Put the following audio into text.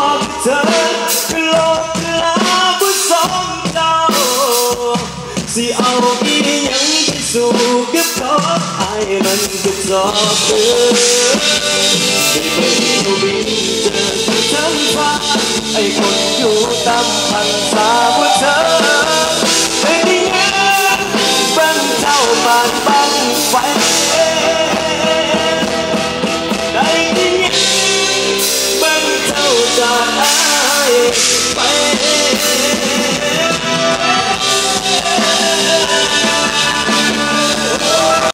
คนพ่อเธอโลกลาบุสองเจ้าสิเอาอีหยังไปสู่กับเขาไอ้มันก็ชอบเธอที่เป็นผู้บินเจอทั้งฟ้าไอ้คนอยู่ตามพันษาว่าเธอไอ้นี่บังเจ้าบาดบังไว้ away.